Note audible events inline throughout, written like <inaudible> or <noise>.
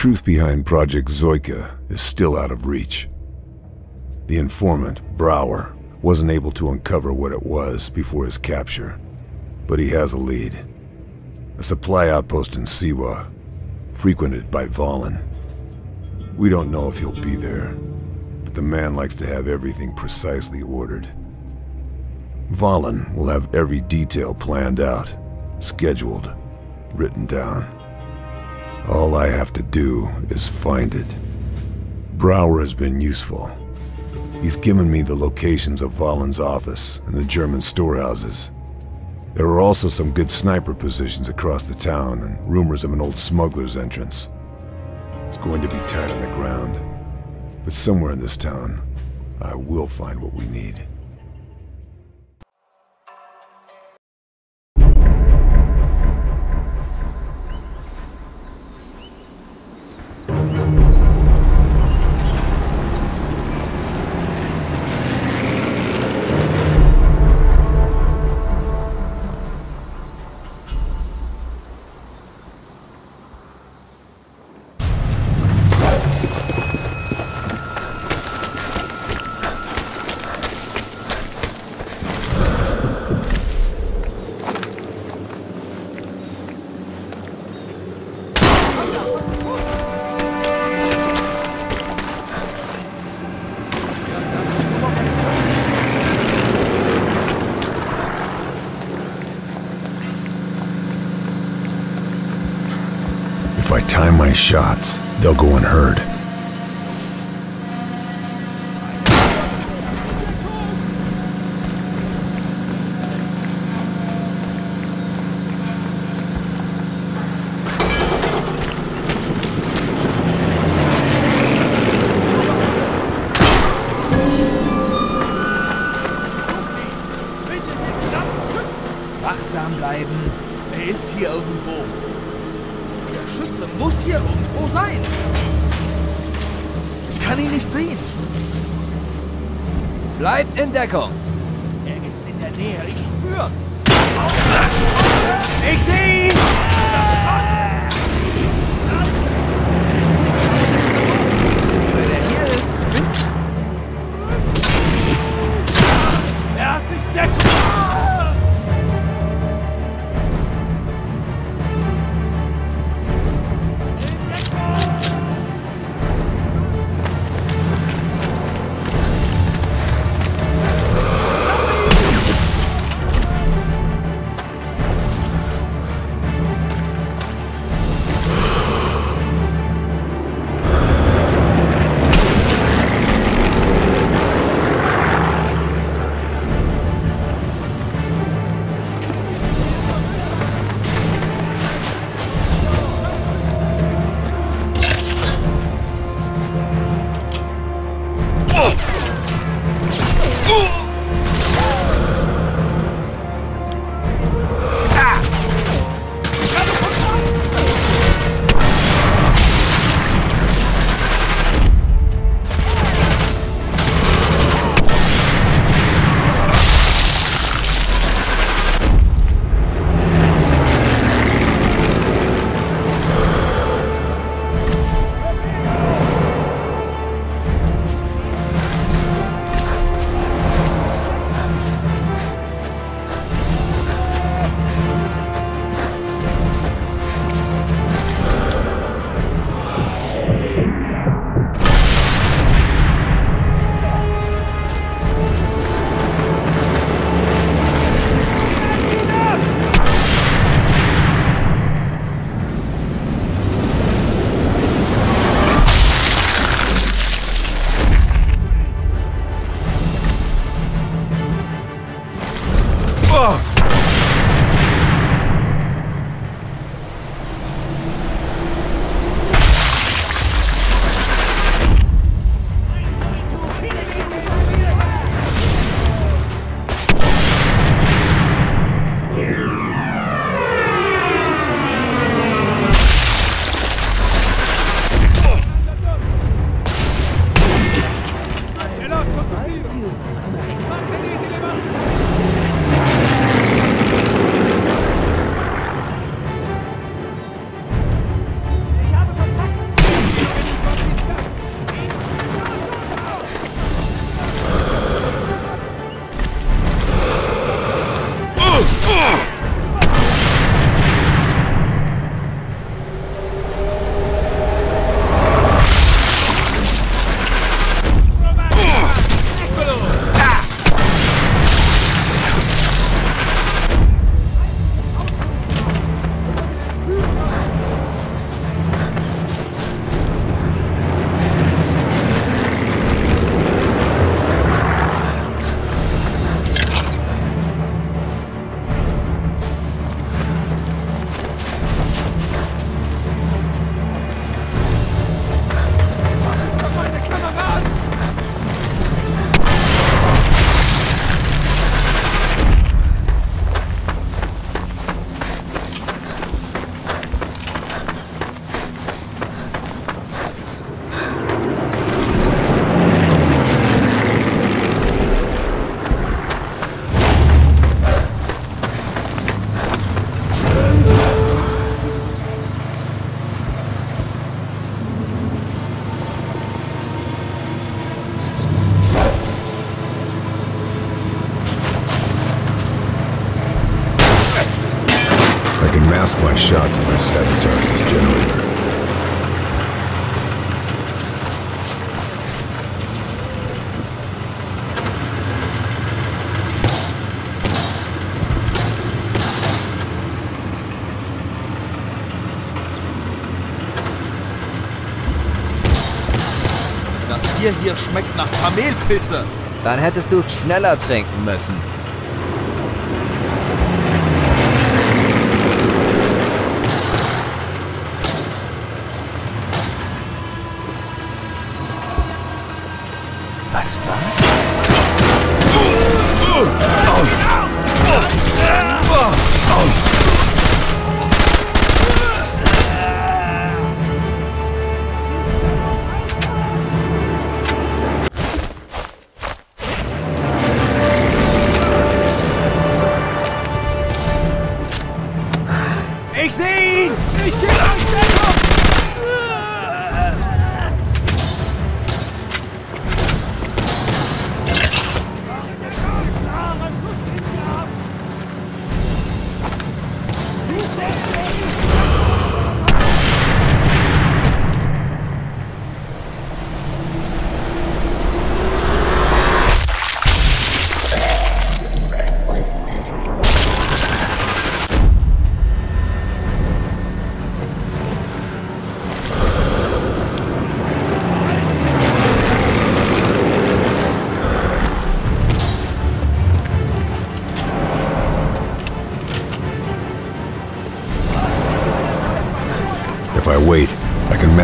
truth behind Project Zoika is still out of reach. The informant, Brower, wasn't able to uncover what it was before his capture, but he has a lead. A supply outpost in Siwa, frequented by Vahlen. We don't know if he'll be there, but the man likes to have everything precisely ordered. Vahlen will have every detail planned out, scheduled, written down. All I have to do is find it. Brower has been useful. He's given me the locations of Vahlen's office and the German storehouses. There are also some good sniper positions across the town and rumors of an old smuggler's entrance. It's going to be tight on the ground, but somewhere in this town, I will find what we need. Time my shots, they'll go unheard. О! My shots if I sabotage this generator. Das Bier hier schmeckt nach Kamelpisse. Dann hättest du es schneller trinken müssen. Was war?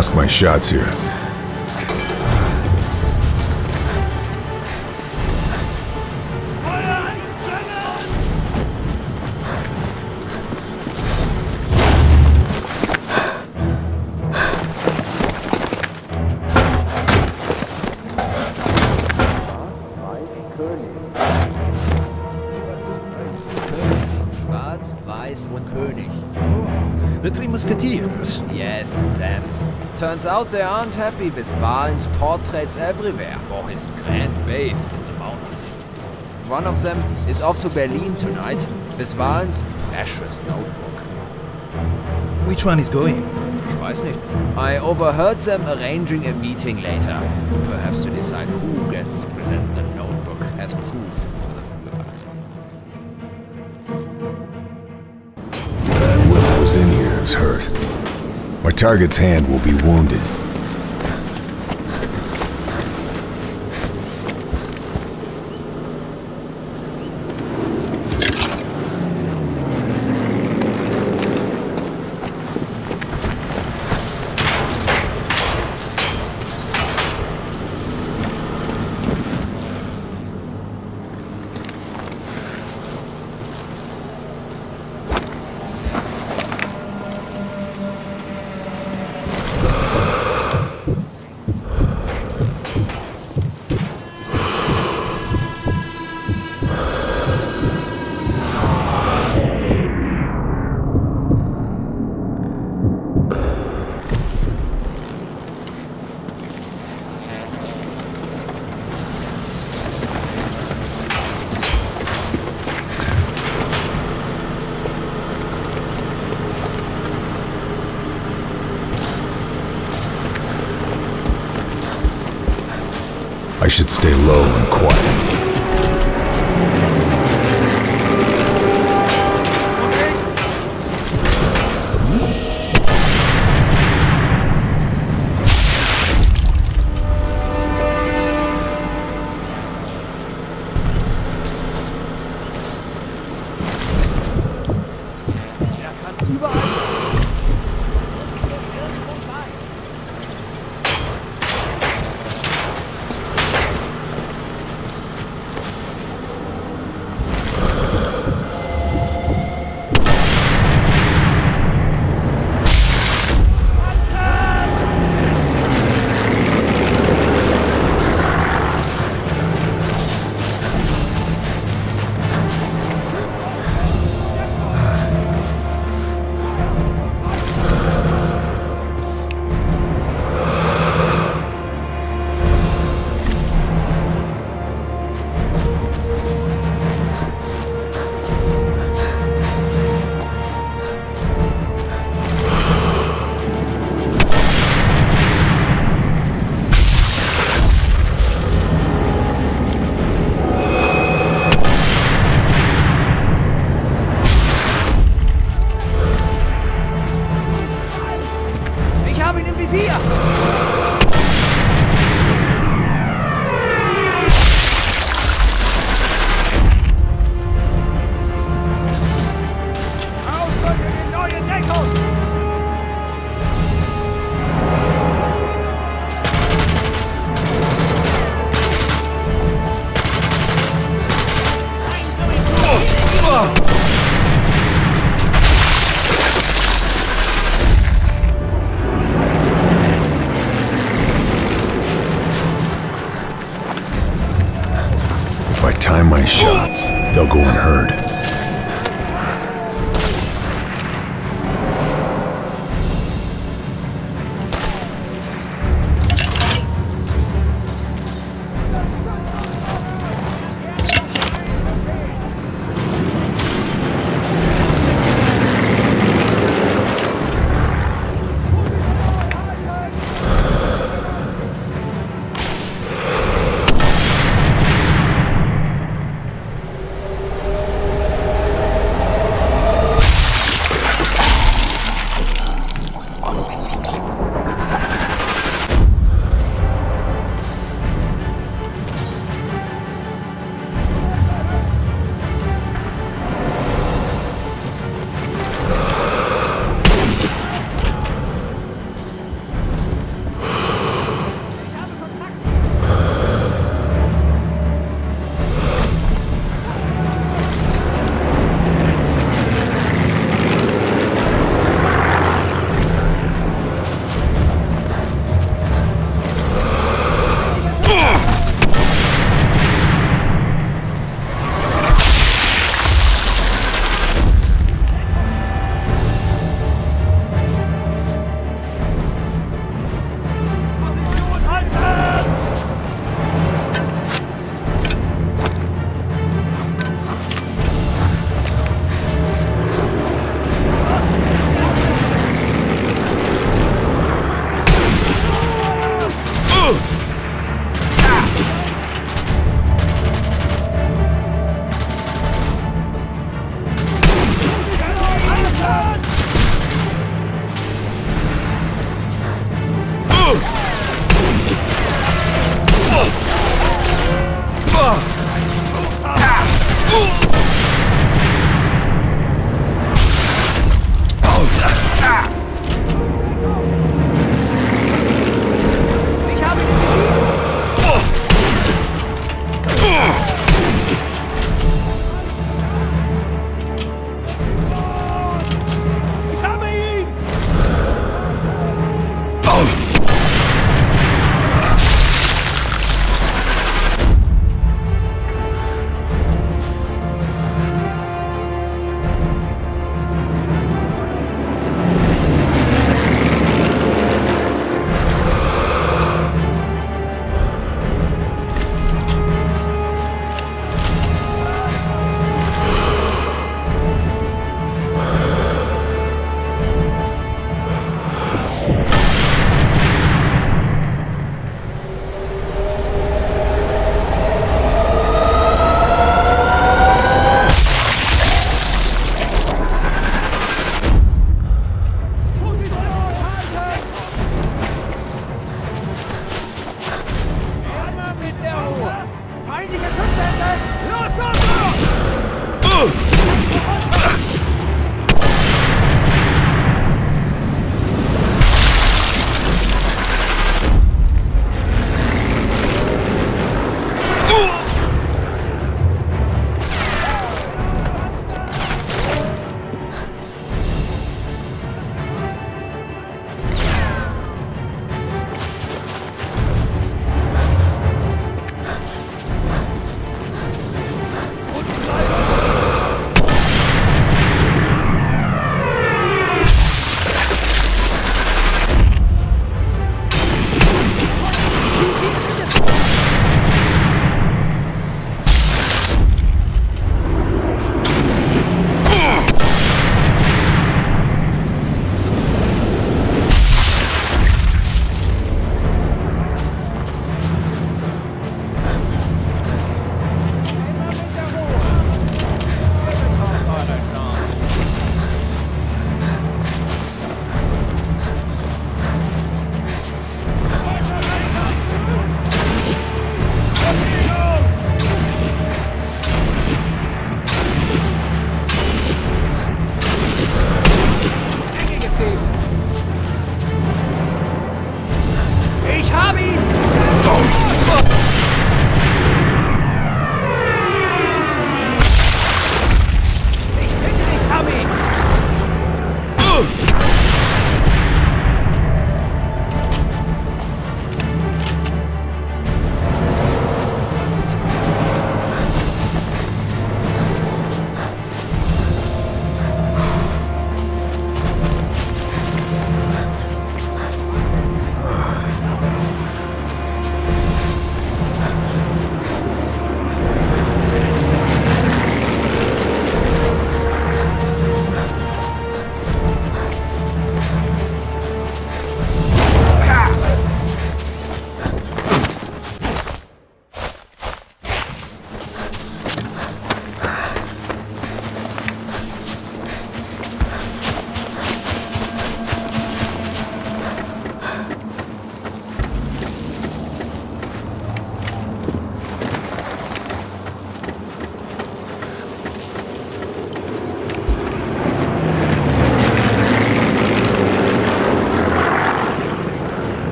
Mask my shots here. Out they aren't happy with Vahlen's portraits everywhere, or his grand base in the mountains. One of them is off to Berlin tonight with Vahlen's precious notebook. Which one is going? Ich weiß nicht. I overheard them arranging a meeting later, perhaps to decide who gets to present the notebook as proof to the Führer. Whoever was in here is hurt. Target's hand will be wounded.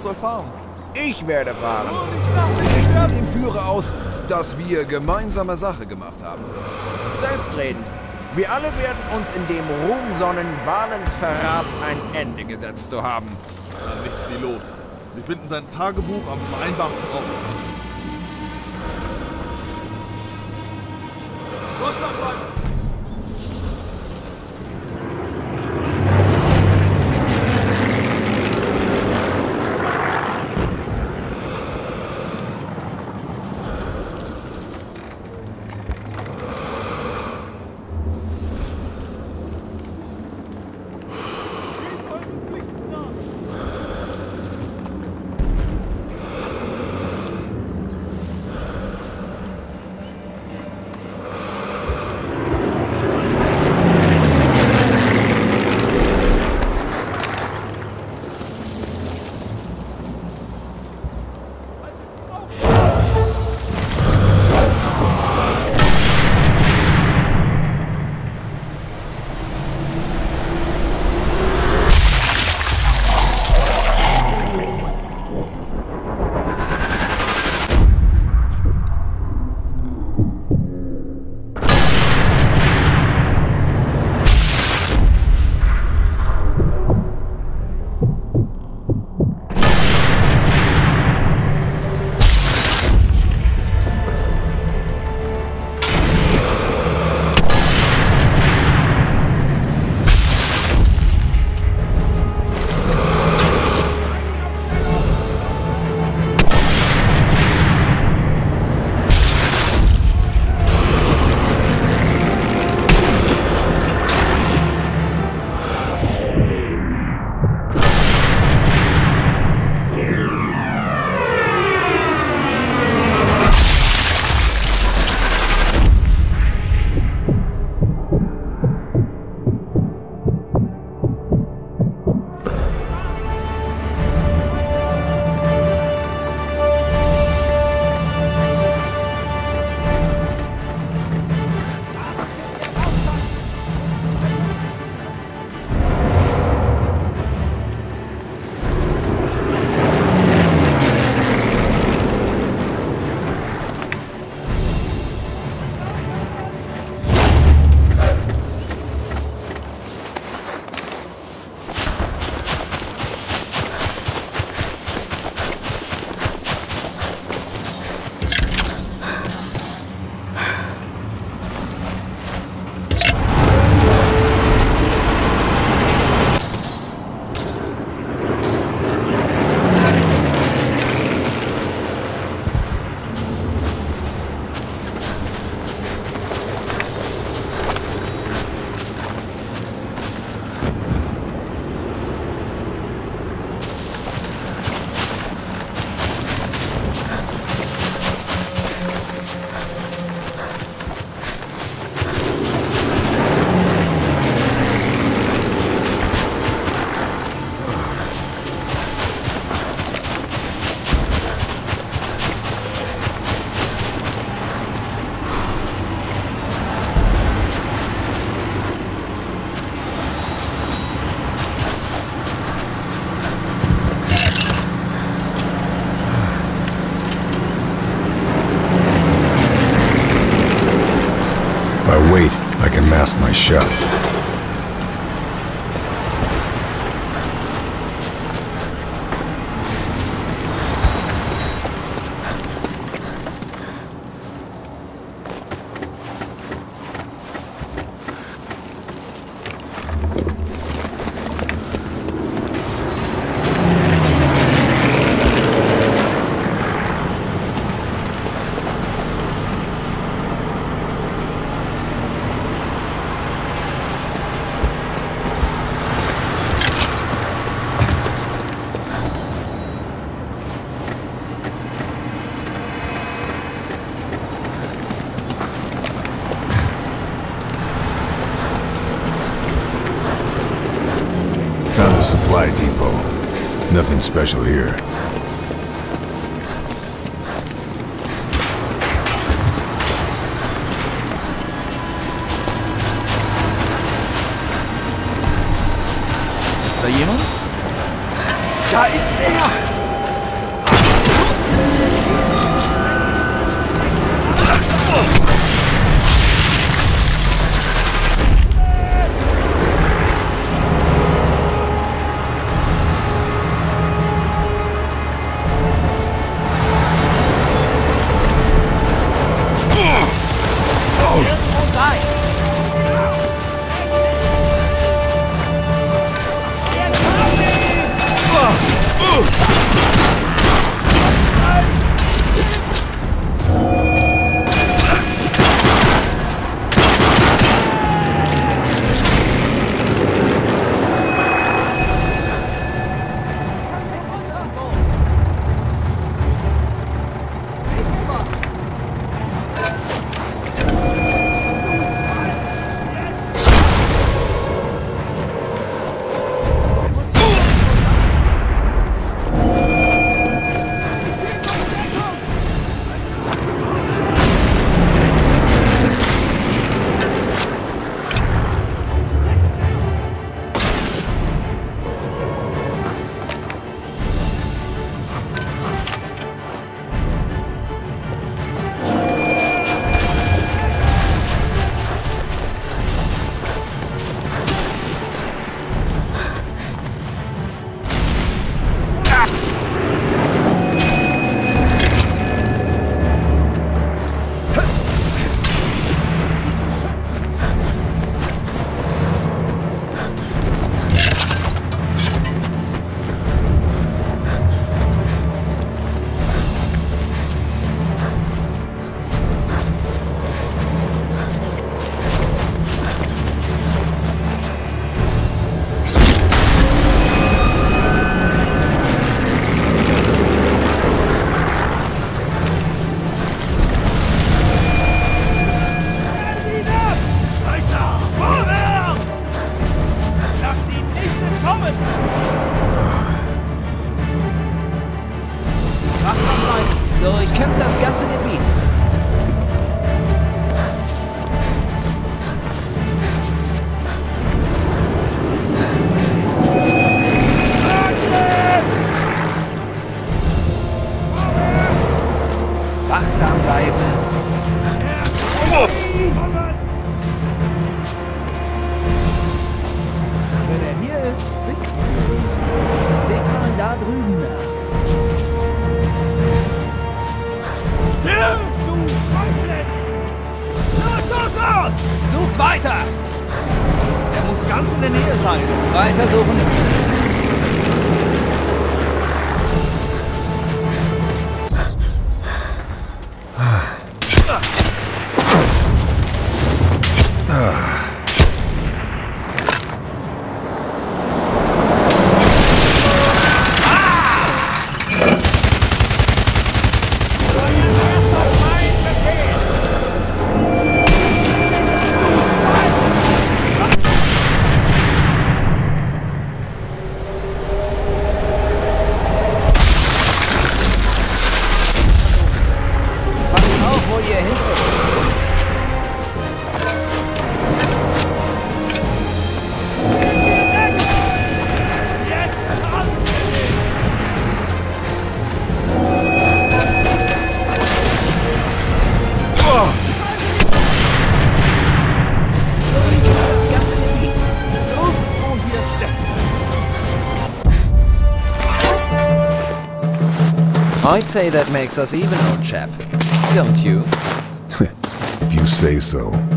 Uns soll fahren? Ich werde fahren. Ich nach. dem Führer aus, dass wir gemeinsame Sache gemacht haben. Selbstredend. Wir alle werden uns in dem Ruhm sonnen, Valens Verrat ein Ende gesetzt zu haben. Ja, nichts wie los. Sie finden sein Tagebuch am vereinbarten Ort. Wachsam shots. special here. Da ist er! I'd say that makes us even, old chap. Don't you? <laughs> if you say so.